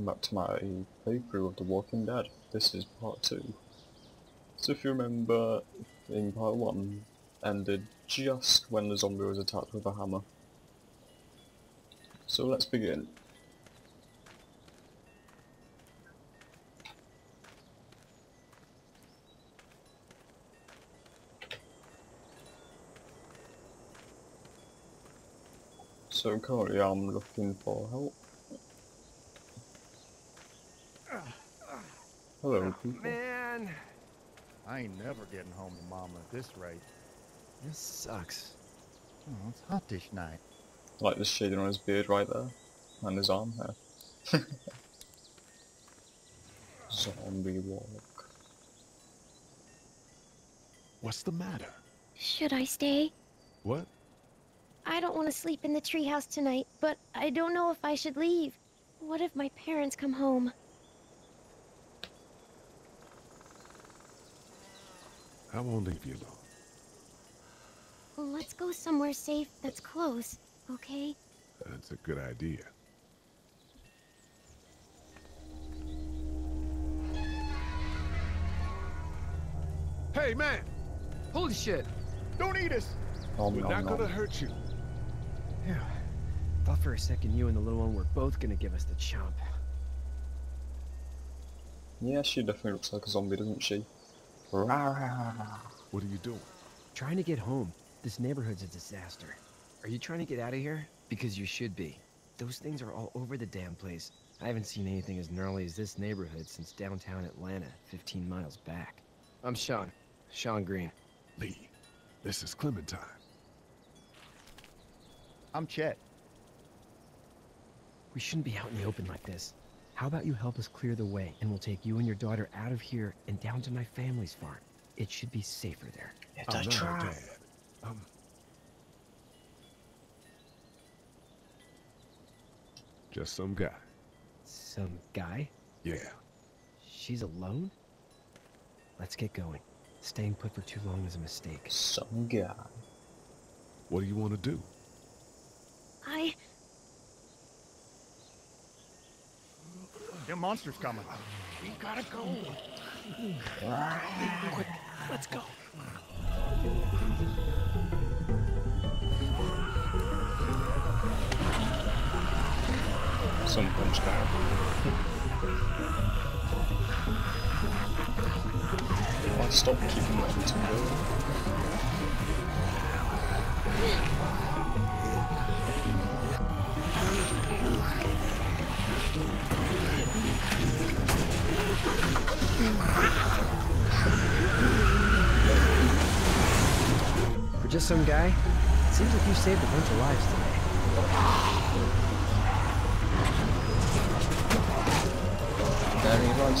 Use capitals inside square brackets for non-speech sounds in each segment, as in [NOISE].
Welcome back to my playthrough of The Walking Dead. This is part 2. So if you remember, in part 1 ended just when the zombie was attacked with a hammer. So let's begin. So currently I'm looking for help. Hello people. Man, I ain't never getting home to mama at this rate. this sucks. Oh, it's hot this night. I like the shading on his beard right there. And his arm hair. [LAUGHS] Zombie walk. What's the matter? Should I stay? What? I don't want to sleep in the treehouse tonight, but I don't know if I should leave. What if my parents come home? I won't leave you alone. Let's go somewhere safe that's close, okay? That's a good idea. Hey, man! Holy shit! Don't eat us! Nom We're nom not gonna hurt you. Yeah. Thought for a second you and the little one were both gonna give us the chomp. Yeah, she definitely looks like a zombie, doesn't she? Rawr. Ah. What are you doing? Trying to get home. This neighborhood's a disaster. Are you trying to get out of here? Because you should be. Those things are all over the damn place. I haven't seen anything as gnarly as this neighborhood since downtown Atlanta, 15 miles back. I'm Shawn. Shawn Greene. Lee, this is Clementine. I'm Chet. We shouldn't be out in the open like this. How about you help us clear the way, and we'll take you and your daughter out of here and down to my family's farm. It should be safer there. It's oh, a no, trap. Dad. Um. Just some guy. Some guy? Yeah. She's alone? Let's get going. Staying put for too long is a mistake. Some guy. What do you want to do? I... Them monsters coming. We gotta go. Quick, let's go. Some punch guy. Why stop keeping momentum going? For just some guy, it seems like you saved a bunch of lives today. There he runs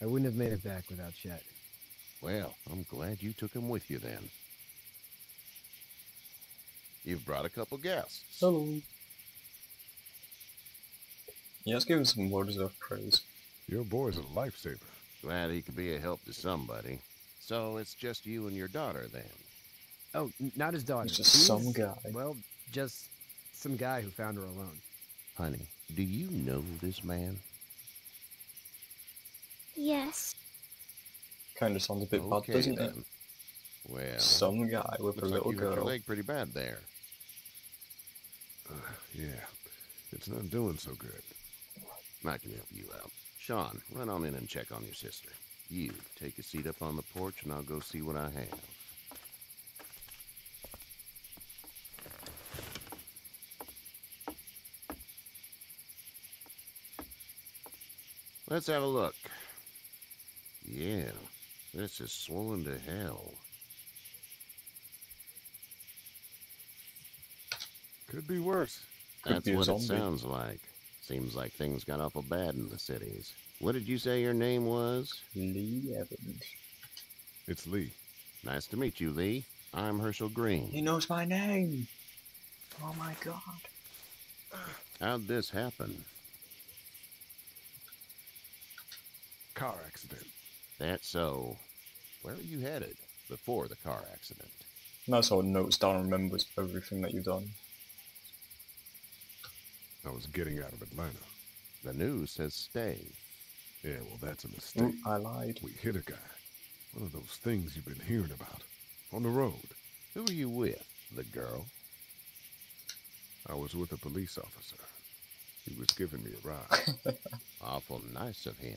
I wouldn't have made it back without Chet. Well, I'm glad you took him with you then. You've brought a couple guests. Hello. Yeah, let's give him some words of praise. Your boy's a lifesaver. Glad he could be a help to somebody. So it's just you and your daughter then. Oh, not his daughter. He's just some guy. Well, just some guy who found her alone. Honey, do you know this man? Yes. Kinda sounds a bit bad, doesn't it? then. Well, Some guy with a looks like little you hurt your leg pretty bad there. Uh, yeah, it's not doing so good. I can help you out. Shawn, run on in and check on your sister. You, take a seat up on the porch and I'll go see what I have. Let's have a look. Yeah, this is swollen to hell. Could be worse. Could That's be what it sounds like. Seems like things got awful bad in the cities. What did you say your name was? Lee Evans. It's Lee. Nice to meet you, Lee. I'm Hershel Greene. He knows my name. Oh my god. How'd this happen? Car accident. That's so. Where are you headed before the car accident? That's how it notes down and remembers everything that you've done. I was getting out of Atlanta. The news says stay. Yeah, well, that's a mistake. Mm, I lied. We hit a guy. One of those things you've been hearing about. On the road. Who are you with? The girl? I was with a police officer. He was giving me a ride. [LAUGHS] Awful nice of him.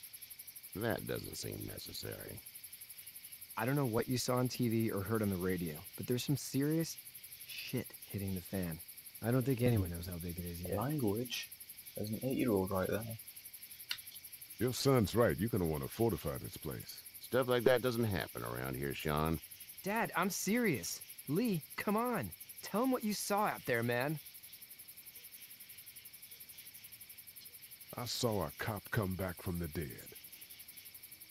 That doesn't seem necessary. I don't know what you saw on TV or heard on the radio, but there's some serious shit hitting the fan. I don't think anyone knows how big it is yet. Language. There's an eight-year-old right there. Your son's right. You're going to want to fortify this place. Stuff like that doesn't happen around here, Shawn. Dad, I'm serious. Lee, come on. Tell him what you saw out there, man. I saw a cop come back from the dead.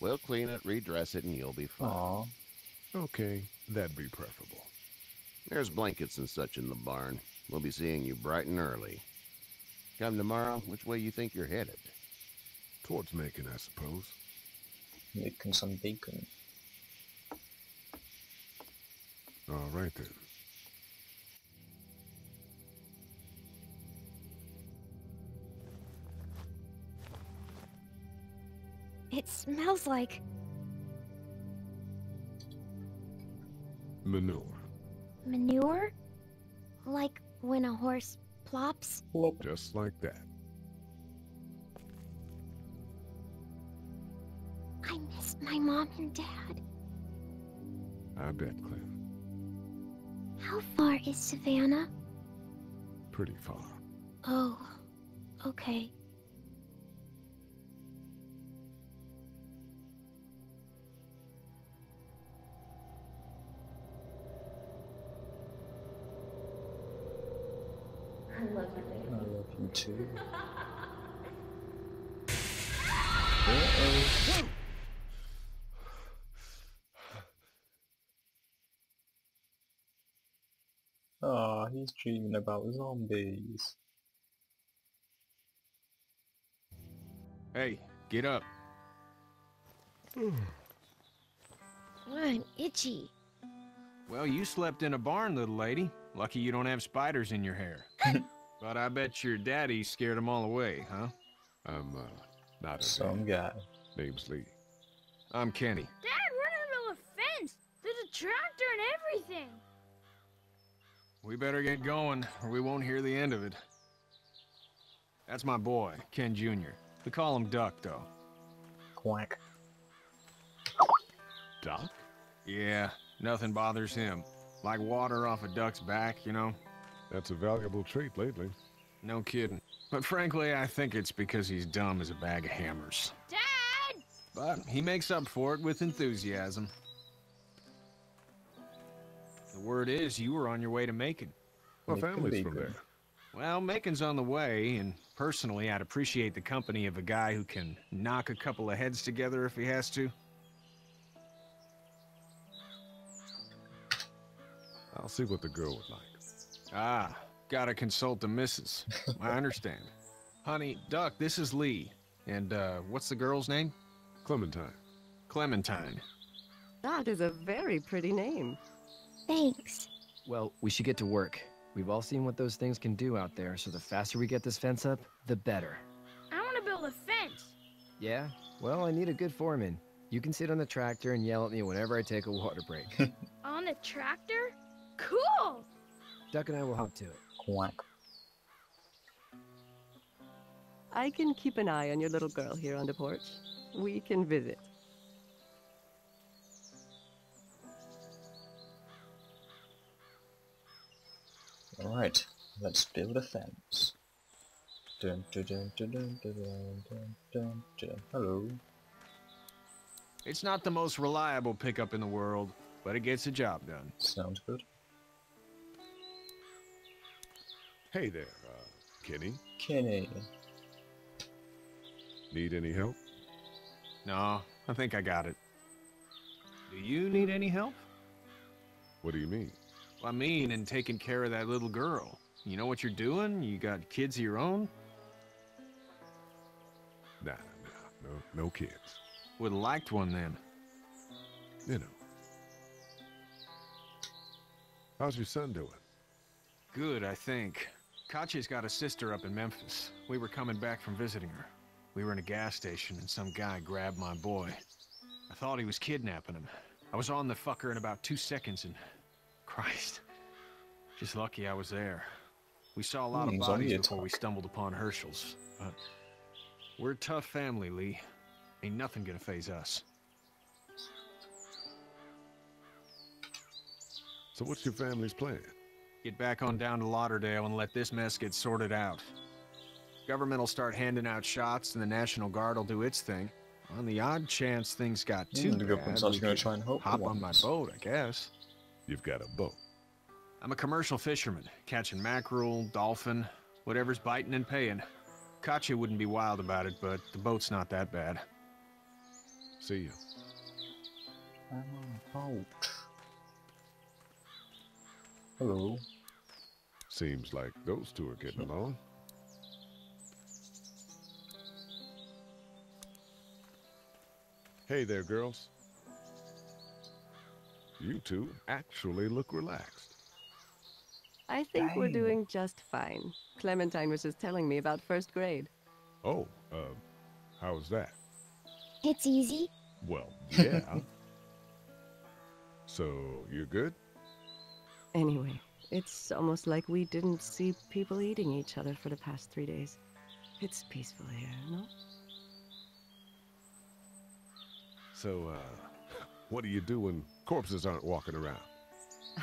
we'll clean it, redress it, and you'll be fine. Aw. Okay, that'd be preferable. There's blankets and such in the barn. We'll be seeing you bright and early. Come tomorrow, which way you think you're headed? Towards Macon, I suppose. Making some bacon. All right then. It smells like Manure. manure? Like when a horse plops? Plop. Just like that. I miss my mom and dad. I bet, Clem. How far is Savannah? Pretty far. Oh, okay. I love you too. Uh-oh. Ah, he's dreaming about zombies. Hey, get up. I'm itchy. Well, you slept in a barn, little lady. Lucky you don't have spiders in your hair. [LAUGHS] but I bet your daddy scared them all away, huh? I'm, uh, not a Some dad. guy. Name's Lee. I'm Kenny. Dad, we're under a fence. There's a tractor and everything. We better get going, or we won't hear the end of it. That's my boy, Ken Jr. We call him Duck, though. Quack. Duck? Yeah, nothing bothers him. Like water off a duck's back, you know? That's a valuable trait lately. No kidding. But frankly, I think it's because he's dumb as a bag of hammers. Dad! But he makes up for it with enthusiasm. The word is you were on your way to Macon. My It could family's from there. Well, Macon's on the way, and personally, I'd appreciate the company of a guy who can knock a couple of heads together if he has to. I'll see what the girl would like. Ah, gotta consult the missus. I understand. [LAUGHS] Honey, Duck, this is Lee. And, uh, what's the girl's name? Clementine. Clementine. That is a very pretty name. Thanks. Well, we should get to work. We've all seen what those things can do out there, so the faster we get this fence up, the better. I want to build a fence. Yeah? Well, I need a good foreman. You can sit on the tractor and yell at me whenever I take a water break. [LAUGHS] On the tractor? Cool! Duck and I will hop to it. Quack. I can keep an eye on your little girl here on the porch. We can visit. Alright, let's build a fence. Dun, dun, dun, dun, dun, dun, dun, dun, dun, dun. Hello. It's not the most reliable pickup in the world, but it gets the job done. Sounds good. Hey there, uh, Kenny. Kenny. Need any help? No, I think I got it. Do you need any help? What do you mean? I mean, in taking care of that little girl. You know what you're doing? You got kids of your own? Nah, nah, no, no kids. Would have liked one then. You know. How's your son doing? Good, I think. Katjaa's got a sister up in Memphis. We were coming back from visiting her. We were in a gas station and some guy grabbed my boy. I thought he was kidnapping him. I was on the fucker in about two seconds and... Christ. Just lucky I was there. We saw a lot Hmm, of bodies before we stumbled upon Hershel's, but... We're a tough family, Lee. Ain't nothing gonna phase us. So what's your family's plan? Get back on down to Lauderdale and let this mess get sorted out. Government will start handing out shots and the National Guard will do its thing. On the odd chance things got too the bad, government's we actually gonna try and help the hop on my boat, I guess. You've got a boat. I'm a commercial fisherman, catching mackerel, dolphin, whatever's biting and paying. Katjaa wouldn't be wild about it, but the boat's not that bad. See you. I'm on a boat. Hello. Seems like those two are getting along. Hey there, girls. You two actually look relaxed. I think we're doing just fine. Clementine was just telling me about first grade. Oh, uh, how's that? It's easy. Well, yeah. [LAUGHS] so, you're good? Anyway, it's almost like we didn't see people eating each other for the past three days. It's peaceful here, no? So, uh, [LAUGHS] what do you do when corpses aren't walking around?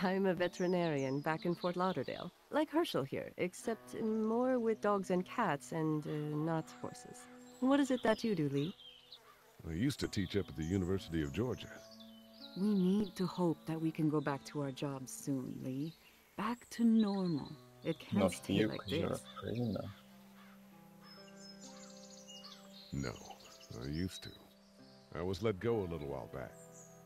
I'm a veterinarian back in Fort Lauderdale, like Hershel here, except more with dogs and cats and uh, not horses. What is it that you do, Lee? I used to teach up at the University of Georgia. We need to hope that we can go back to our jobs soon, Lee. Back to normal. It can't Not for stay you, like 'cause you're this. a prisoner. No, I used to. I was let go a little while back.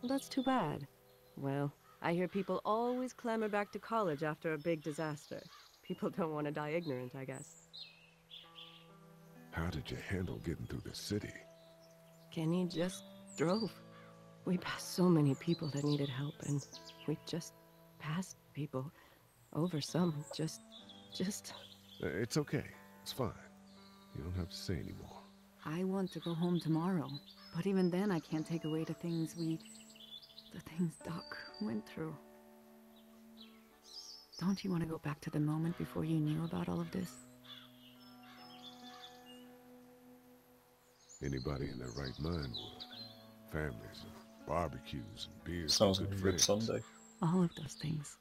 That's too bad. Well, I hear people always clamor back to college after a big disaster. People don't want to die ignorant, I guess. How did you handle getting through the city? Kenny just drove. We passed so many people that needed help, and we just passed people. Over some, just, just. Uh, It's okay. It's fine. You don't have to say anymore. I want to go home tomorrow, but even then I can't take away the things we... the things Doc went through. Don't you want to go back to the moment before you knew about all of this? Anybody in their right mind would. Families and barbecues and beers. Sounds and like good a good friends. Sunday. All of those things.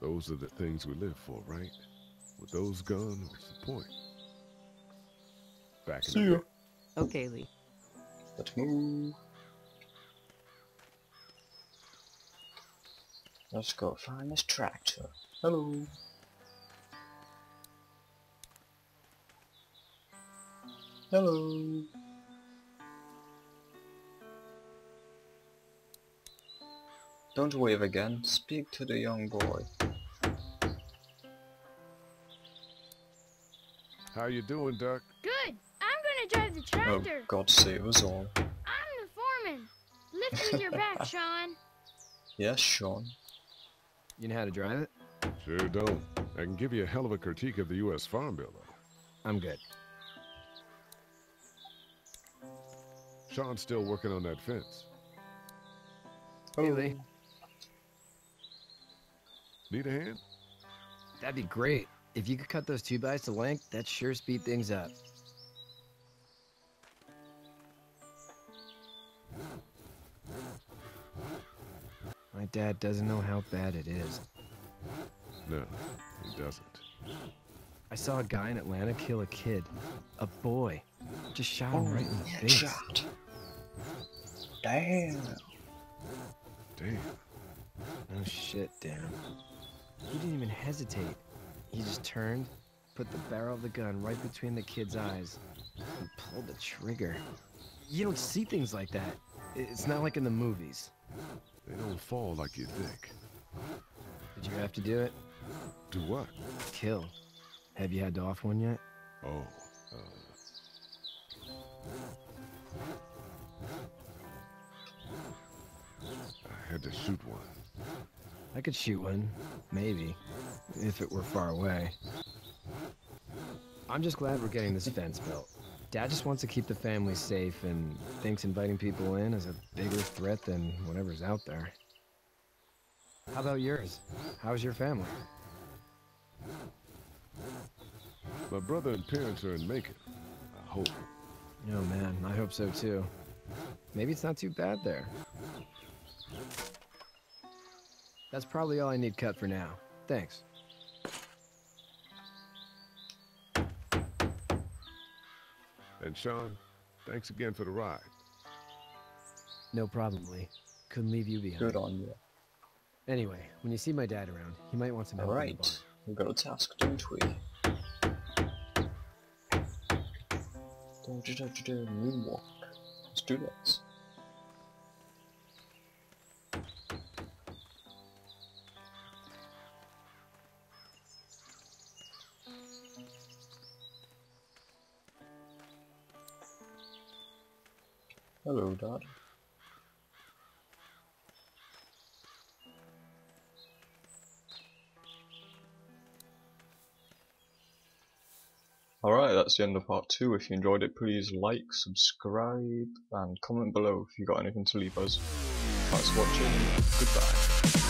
Those are the things we live for, right? With those gone, what's the point? Back in See the ya. Okay, Lee. Let's move. Let's go find this tractor. Hello. Hello. Don't wave again. Speak to the young boy. How you doing, Duck? Good. I'm gonna drive the oh, tractor. Oh. God save us all. I'm the foreman. Lift with your back, [LAUGHS] Shawn. Yes, Shawn. You know how to drive it? Sure don't. I can give you a hell of a critique of the U.S. Farm Bill, though. I'm good. Shawn's still working on that fence. Hey, Lee. Need a hand? That'd be great. If you could cut those two bys to length, that'd sure speed things up. My dad doesn't know how bad it is. No, he doesn't. I saw a guy in Atlanta kill a kid. A boy. Just shot him right in the face. Headshot. Damn. Damn. Oh shit, Dan. He didn't even hesitate. He just turned, put the barrel of the gun right between the kid's eyes, and pulled the trigger. You don't see things like that. It's not like in the movies. They don't fall like you think. Did you have to do it? Do what? Kill. Have you had to off one yet? Oh, uh... I had to shoot one. I could shoot one, maybe, if it were far away. I'm just glad we're getting this [LAUGHS] fence built. Dad just wants to keep the family safe and thinks inviting people in is a bigger threat than whatever's out there. How about yours? How's your family? My brother and parents are in Macon. I hope. Oh man, I hope so too. Maybe it's not too bad there. That's probably all I need cut for now. Thanks. And Shawn, thanks again for the ride. No problem, Lee. Couldn't leave you behind. Good on you. Anyway, when you see my dad around, he might want some help in. Alright. We've got a task, don't we? Moonwalk. Let's do this. Hello, Dad. Alright, that's the end of part 2. If you enjoyed it, please like, subscribe, and comment below if you got anything to leave us. Thanks for watching, goodbye.